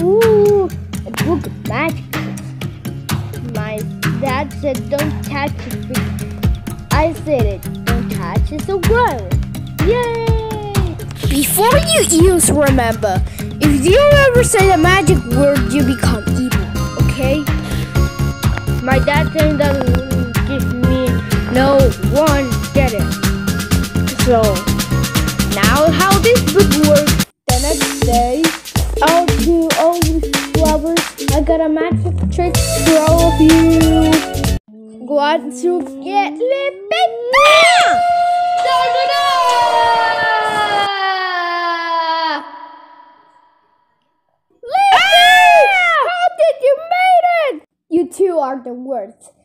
Ooh, a book of magic. My dad said don't touch it. I said it. Don't touch it, so grow. Yay! Before you use, remember, if you ever say the magic word, you become evil, okay? My dad said that wouldn't give me no one get it. So now how this book works. I got a magic trick for all of you. Want to get lit? Bam! How did you made it? You two are the worst.